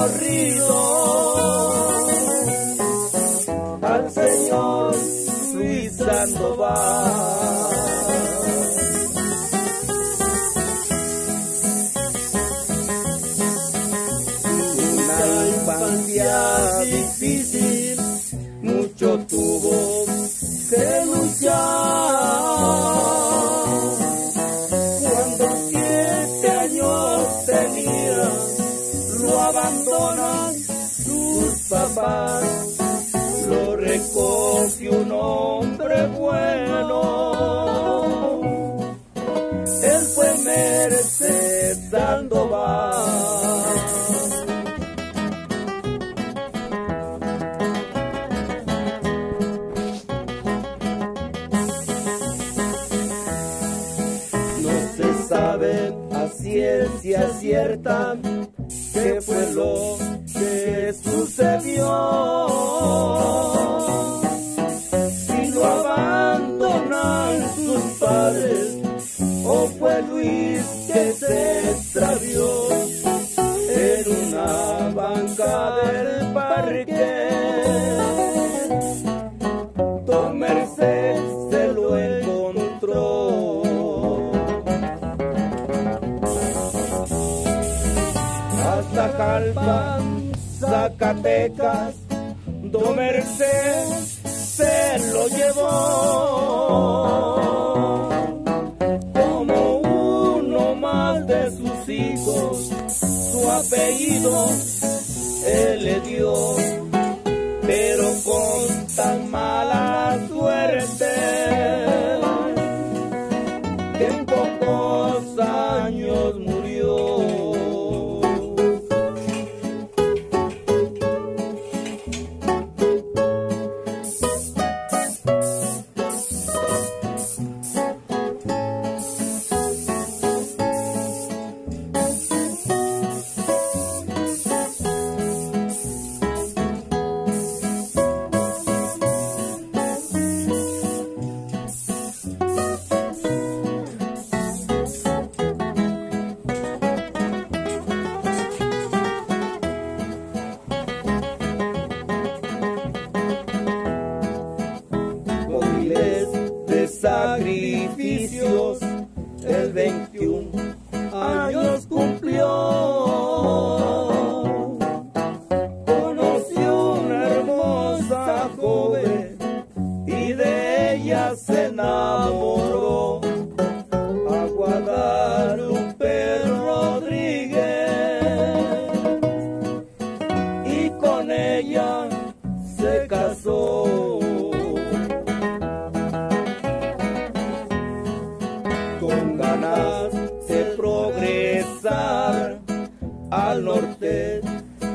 corrido al señor Luis Sandoval. Papás. Lo recogió un hombre bueno. Él fue Merced Sandoval. No se sabe a ciencia cierta padres o fue Luis que se extravió en una banca del parque. Don Merced se lo encontró. Hasta Calpan, Zacatecas, Don Merced se lo llevó. Apellido él le dio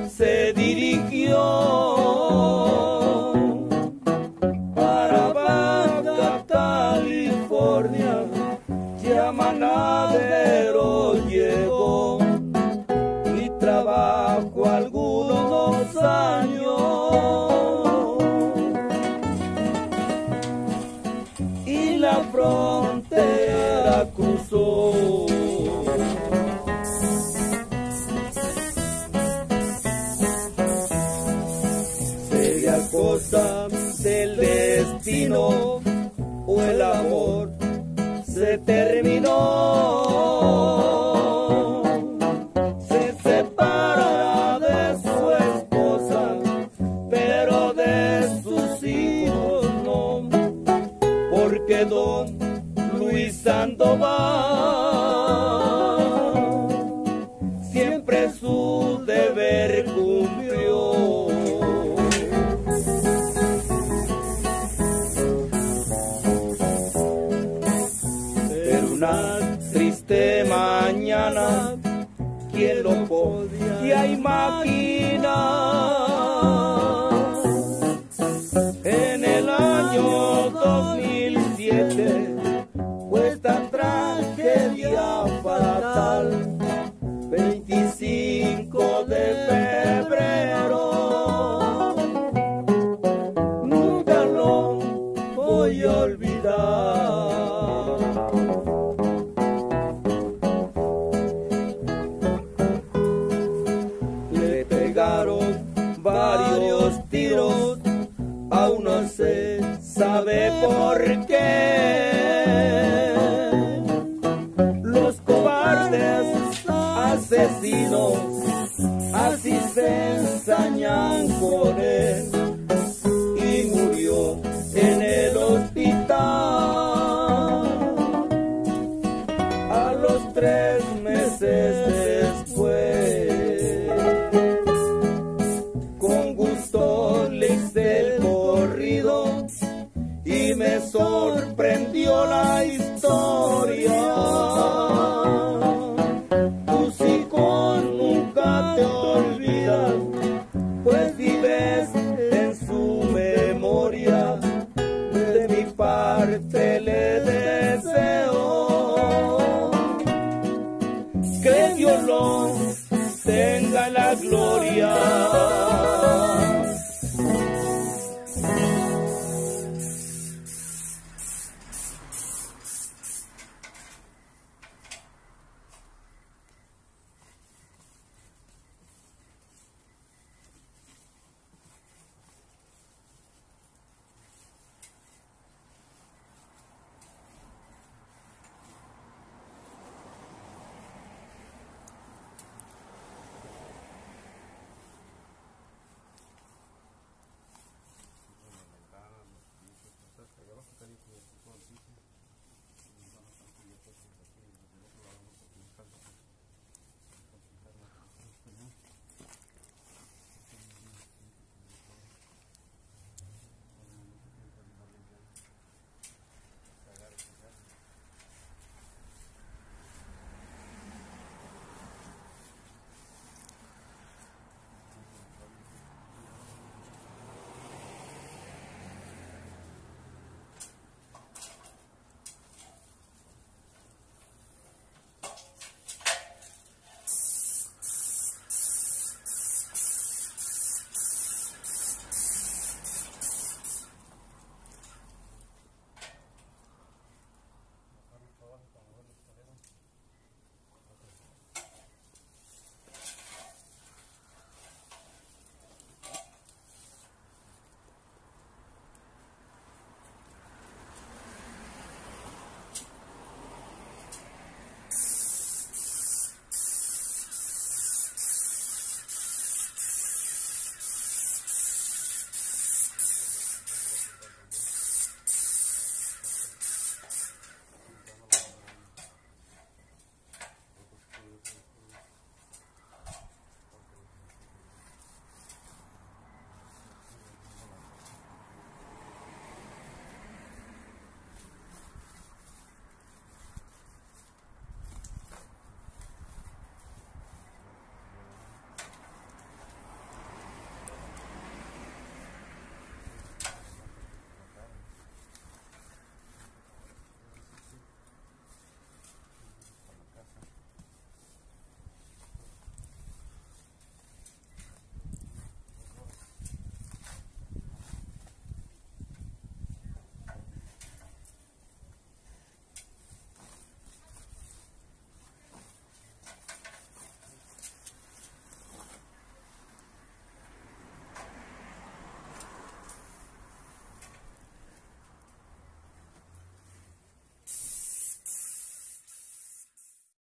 se dirigió para Baja California, ya Manadero llegó y trabajó algunos años y la frontera cruzó. O el amor se terminó. Mañana, ¿quién lo podía imaginar? varios tiros, aún no se sabe por qué. Los cobardes asesinos así se ensañan con él. tanto